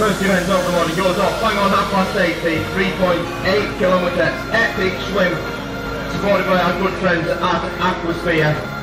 first event of the morning goes off bang on half past eight, the 3.8 kilometre epic swim, supported by our good friends at Aquasphere.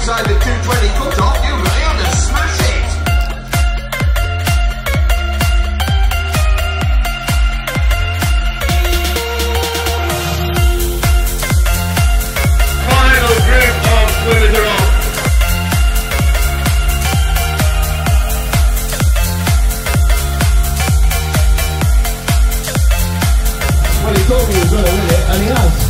inside the 220 cooked off, you may on to smash it. Final grip of Quidditch Well, he told me win it, and he has.